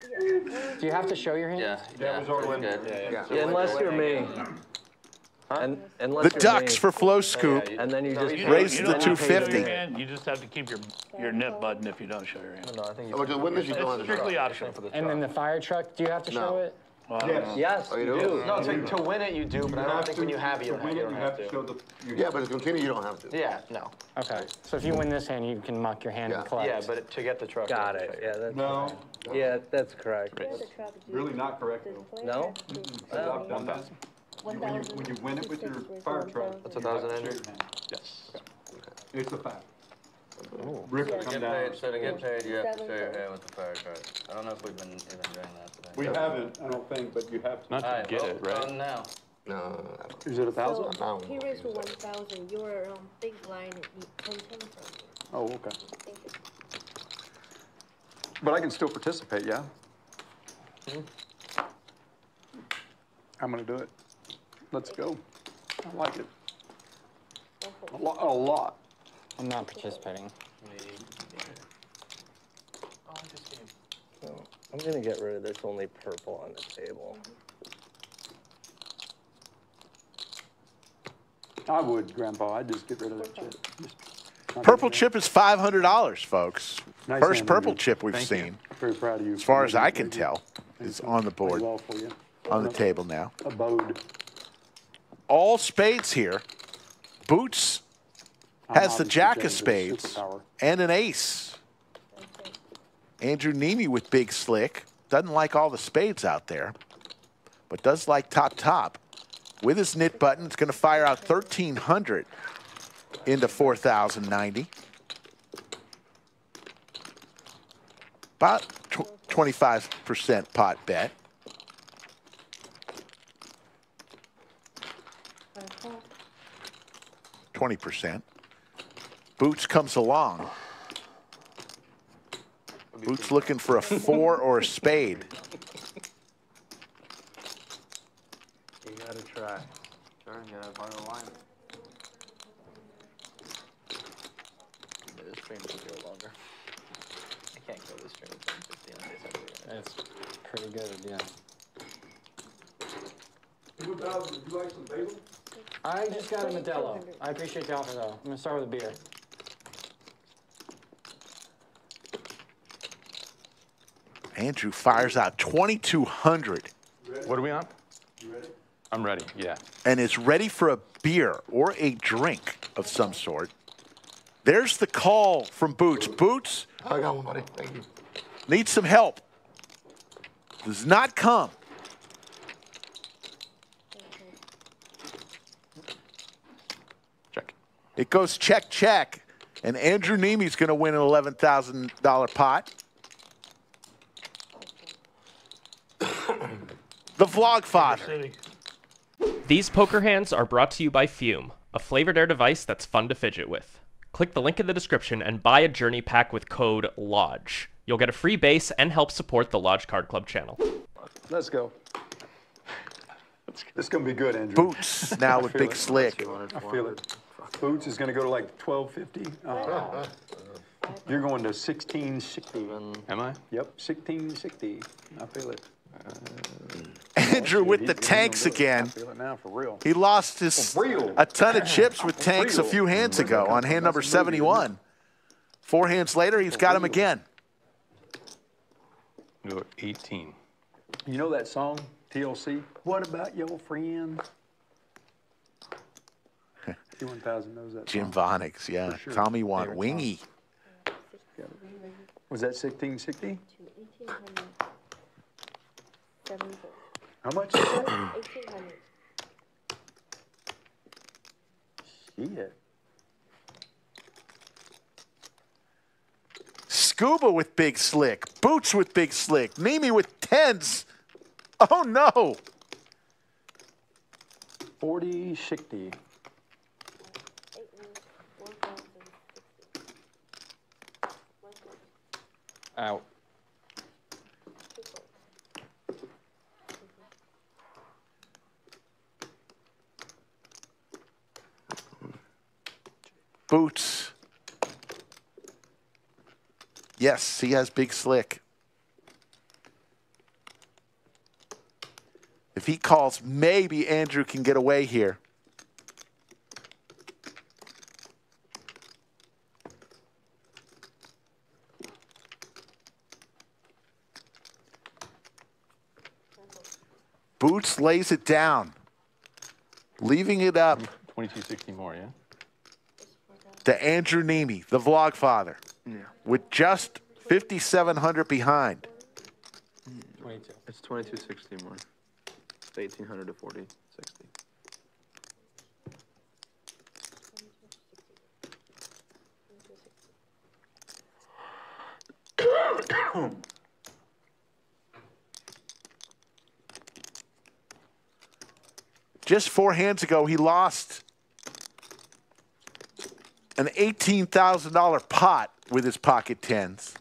Do you have to show your hand? Yeah, Yeah, it was already good. Yeah. Yeah, unless you're me. And, The Ducks me. for Flow Scoop. And then you just. You don't- Raise you the don't have to show your 250. hand, You just have to keep your, your nip button if you don't show your hand. No, I think Oh, just witness you don't It's have to strictly show. optional. And then the fire truck, do you have to show No. It? Yes, Oh, you you do? do. No, to, to win it you do, but I don't think when you have it, you don't have, you don't have to. show the. Yeah, but to continue, you don't have to. Yeah, no. Okay. So if you win this hand, you can muck your hand and Yeah. collect. Yeah, but to get the truck. you Got have to it, show yeah, that's. No, Yeah, that's correct. really not correct though. No? I've done that. When you, when you win it with your fire truck. That's a thousand, Andrew? Yes. It's a fact. Rick will To come get down. paid, so to get paid, you have to show your hand with the fire truck. I don't know if we've been even doing that today. We haven't, I don't think, but you have to. All right, well, on now. No, no, no, no. Is it a thousand? No. He raised to one thousand, your um, big line, ten ten from you. Oh, okay. Thank you. But I can still participate, yeah? I'm gonna do it. Let's go. I like it. A lot, a lot. I'm not participating. So, I'm gonna get rid of this only purple on the table. I would, Grandpa, I'd just get rid of that chip. Purple chip is $500, folks. Nice First hand, purple Andrew. chip we've Thank you. seen, Very proud of you. as far as I can tell, is on the board, Well for you. on the table now. Abode. All spades here. Boots I'm has the jack of spades and an ace. Andrew Neeme with big slick. Doesn't like all the spades out there, but does like top top. With his knit button, it's going to fire out 1,300 into 4,090. About 25% pot bet. Twenty percent. Boots comes along. Boots looking for a four or a spade. You gotta try. Sure, yeah, part of the line. Yeah, this stream should go longer. I can't go this stream with 150 on this. every day. It's pretty good, yeah. I just got a Modelo. I appreciate the offer though. I'm gonna start with a beer. Andrew fires out 2,200 What are we on? I'm ready, yeah. and is ready for a beer or a drink of some sort. There's the call from Boots. Boots I got one, buddy. Thank you. needs some help. Does not come. Check. It goes check, check. And Andrew Neeme's going to win an $11,000 pot. The vlog father. City. These poker hands are brought to you by FÜM, a flavored air device that's fun to fidget with. Click the link in the description and buy a journey pack with code LODGE. You'll get a free base and help support the Lodge Card Club channel. Let's go. This is gonna be good, Andrew. Boots now with big it. slick. I feel it. Boots is gonna go to like twelve fifty. Uh, You're going to sixteen sixty. Am I? Yep, sixteen sixty. I feel it. Andrew with the tanks again. He lost his a ton of chips with tanks a few hands ago on hand number 71. Four hands later, he's got him again. Number 18. You know that song, TLC? What about your friends? Jim. Vonix, yeah. Sure. Tommy want wingy. Was that 1660? How much? Eighteen hundred. Shit. Scuba with big slick. Boots with big slick. Neeme with tens. Oh no. Forty sixty. Eight one thousand sixty. One four. Out. Boots. Yes, he has big slick. If he calls, maybe Andrew can get away here. Boots lays it down, leaving it up 2260 more, yeah? To Andrew Neeme, the vlog father, with just 5,700 behind. 22. It's 2260 more. It's 1800 to 4060. Just four hands ago, he lost an $18,000 pot with his pocket tens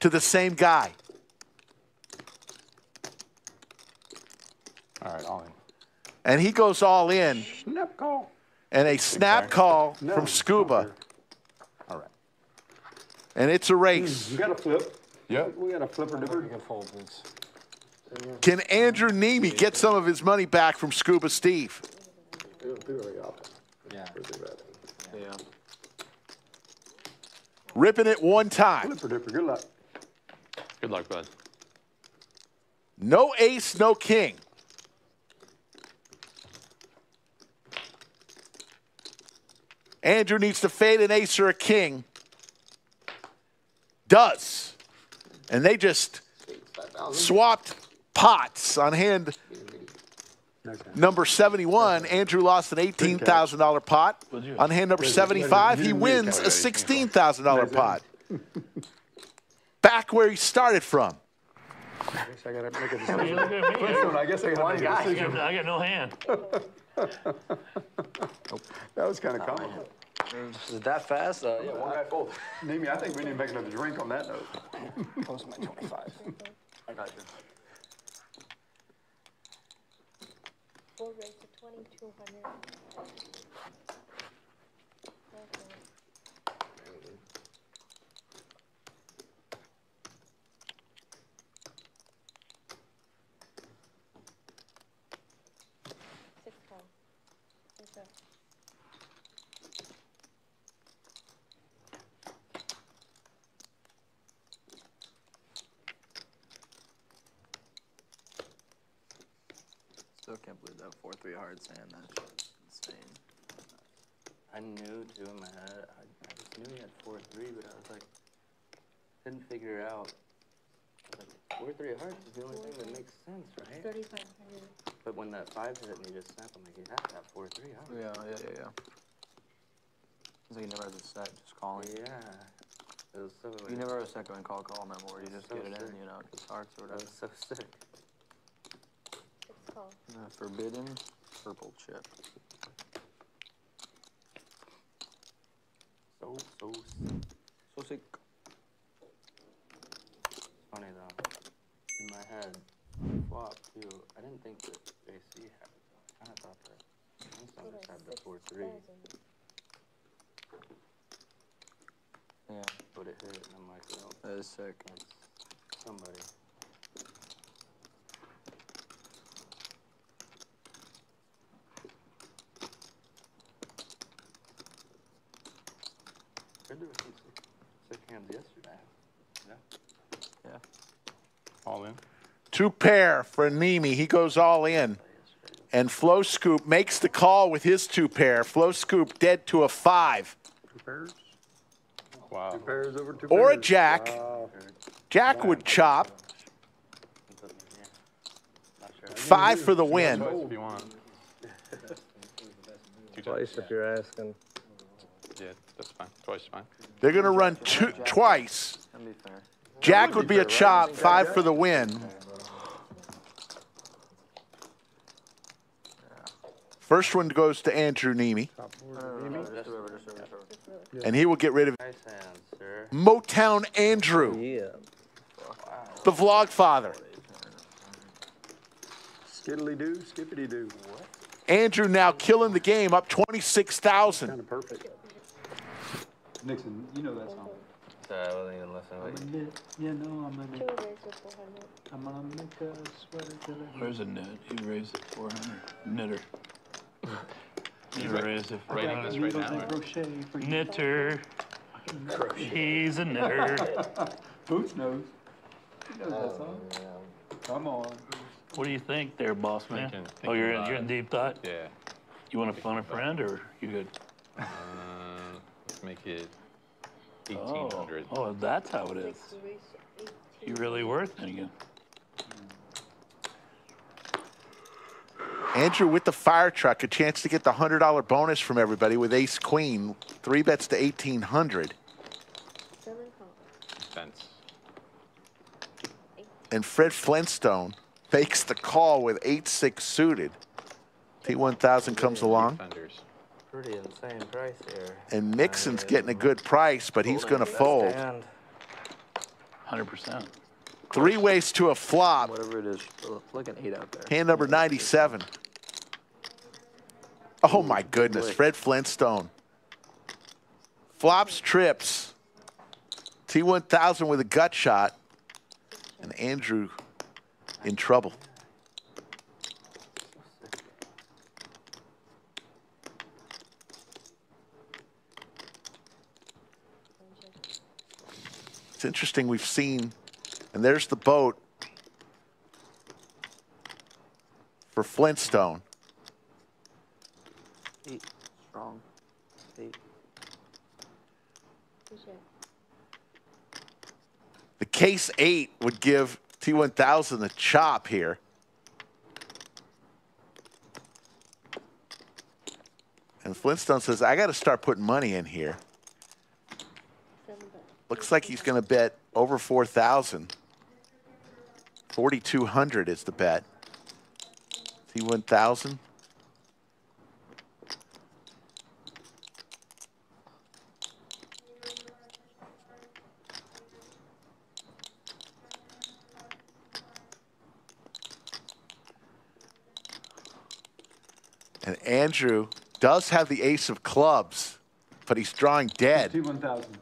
to the same guy. All right, all in. And he goes all in, Snap call. and a snap call No, from Scuba, All right. and it's a race. Hmm, you got a flip. Yep. We got a flipper You can fold boots. Can Andrew Neeme get some of his money back from Scuba Steve? They don't do very often. Yeah. Pretty bad. Yeah. Ripping it one time. Flipper dipper. Good luck. Good luck, bud. No ace, no king. Andrew needs to fade an ace or a king. Does. And they just swapped pots on hand number 71. Andrew lost an $18,000 pot. On hand number 75, he wins a $16,000 pot. Back where he started from. I guess I gotta make a decision. You look at me. First one, I guess I gotta make a I decision. I got no hand. That was kind of common. Is it that fast? Uh, yeah, one guy fold. Mimi, I think we need to make another drink on that note. Close my 25. I got you. Four rates of twenty-two hundred. That 4 3 hard sand. That's insane. I knew too in my head. I, I just knew he had four three, but I was like, couldn't figure it out. Like, four three hearts is the only thing that makes sense, right? Thirty-five hundred. But when that five hit and he just snapped, I'm like, he has to have four three. Huh? Yeah, yeah, yeah, yeah. It's like you never have a set, just calling. Yeah. It was so. You never have a set going call, call, no more. You just So get it in, you know, just hearts or That whatever. was so sick. Six. Uh, forbidden purple chip. So so sick. So sick. funny though. In my head, flop too. I didn't think that AC had. I kind of thought that Sunstars had the four three, Yeah, but it hit, and I'm like, well, that is sick. that's somebody. Heard there was some sick, sick hands yesterday. Yeah. Yeah. All in. Two pair for Neeme. He goes all in. And Flow Scoop makes the call with his two pair. Flow Scoop dead to a five. Two pairs, Wow. two pairs over two Or a jack. Ah, wow. Jack would chop. But, yeah. Not sure. Five for the win. Twice if you want. Two Twice if you're asking. Yeah, that's fine. Twice is fine. They're going to run two, twice. That'd be fair. Jack would be a chop, five for the win. First one goes to Andrew Neeme, and he will get rid of Nice hands, sir. Motown Andrew, Yeah. the vlog father. Skiddly doo, skippity doo. Andrew now killing the game, up 26,000. Kind of perfect. Nixon, you know that song. Sorry, I wasn't even listening. I'm What a you, knit, you know, I'm a Two knit. raise four hundred. I'm gonna make a sweater till it Where's a knit? He raised it four hundred. Knitter. He raised it four Writing this right now, crochet for you. Knitter. He's a knitter. Boots knows. He knows that oh, song. Come on. What do you think there, boss man? Thinking- Oh, you're in, you're in deep thought? Yeah. You wanna phone a friend or you good? Let's make it Oh, 1800. oh, that's how it is. Six raise. You really worth it again. Andrew with the fire truck, a chance to get the $100 bonus from everybody with ace queen. Three bets to 1800 Seven calls. Fence. And Fred Flintstone fakes the call with 8-6 suited. T1000 comes along. Defenders. Pretty insane price here. And Mixon's getting a good price, but he's going to fold. Stand. Hundred percent. Three ways to a flop. Whatever it is, like an eight out there. Hand number 97. Oh my goodness, Fred Flintstone. Flops trips. T1000 with a gut shot. And Andrew in trouble. It's interesting we've seen, and there's the boat for Flintstone. Eight. Strong. Eight. The case eight would give T1000 a chop here. And Flintstone says, I got to start putting money in here. Looks like he's going to bet over 4,000. 4,200 is the bet. T1000. And Andrew does have the ace of clubs, but he's drawing dead. T one thousand.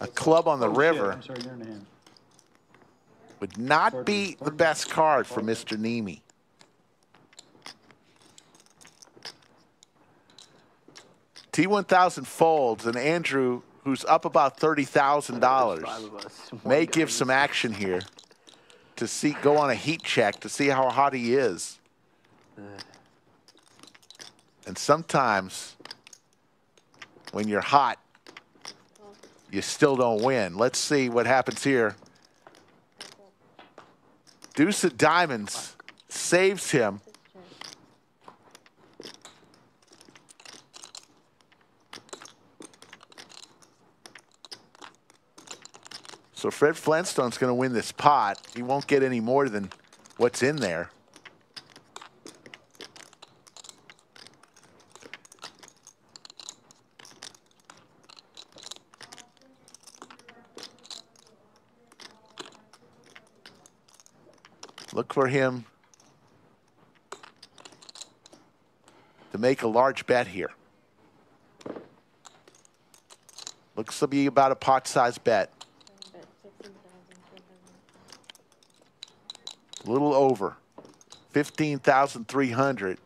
A club on the river I'm sorry, you're in the hand. would not be the best card for Mr. Neeme. T1000 folds, and Andrew, who's up about $30,000, Five of us. One may give some action here to see go on a heat check to see how hot he is. And sometimes when you're hot, you still don't win. Let's see what happens here. Deuce of diamonds saves him. So Fred Flintstone's going to win this pot. He won't get any more than what's in there. Look for him to make a large bet here. Looks to be about a bet. Seven bet. A little over. 15,300.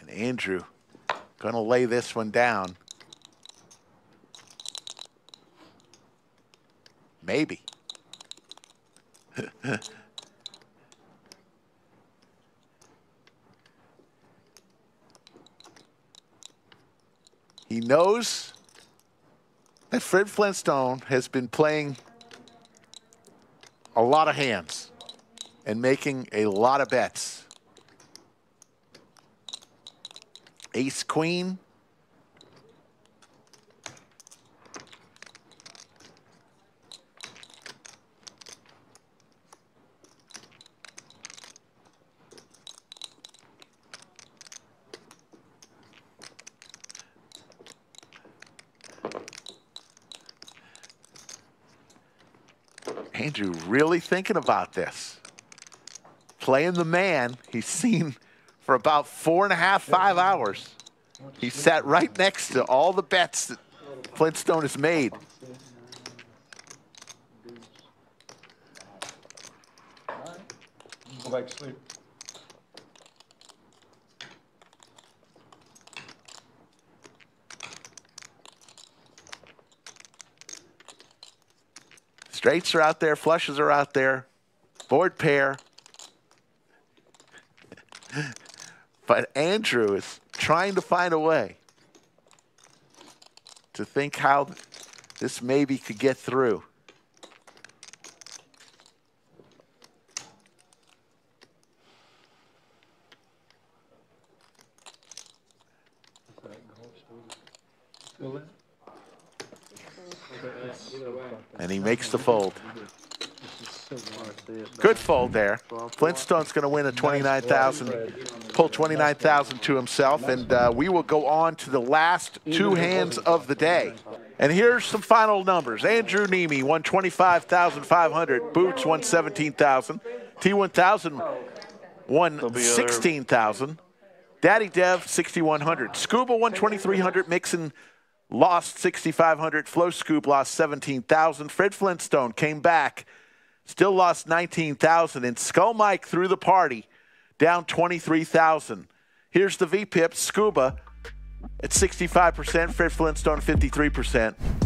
And Andrew going to lay this one down. Maybe. He knows that Fred Flintstone has been playing a lot of hands and making a lot of bets. Ace Queen. Andrew really thinking about this. playing the man he's seen for about four and a half, five hours. He sat right next to all the bets that Flintstone has made. Go back to sleep. Straights are out there, flushes are out there, board pair. But Andrew is trying to find a way to think how this maybe could get through. And he makes the fold. Good fold there. Flintstone's going to win a 29,000, pull 29,000 to himself, and uh, we will go on to the last two hands of the day. And here's some final numbers. Andrew Neeme won 25,500. Boots won 17,000. T1000 won 16,000. Daddy Dev 6,100. Scuba won 2,300. Mixon lost 6,500. Flow Scoop lost 17,000. Fred Flintstone came back, still lost 19,000. And Skull Mike threw the party, down 23,000. Here's the VPIP Scuba at 65%, Fred Flintstone 53%.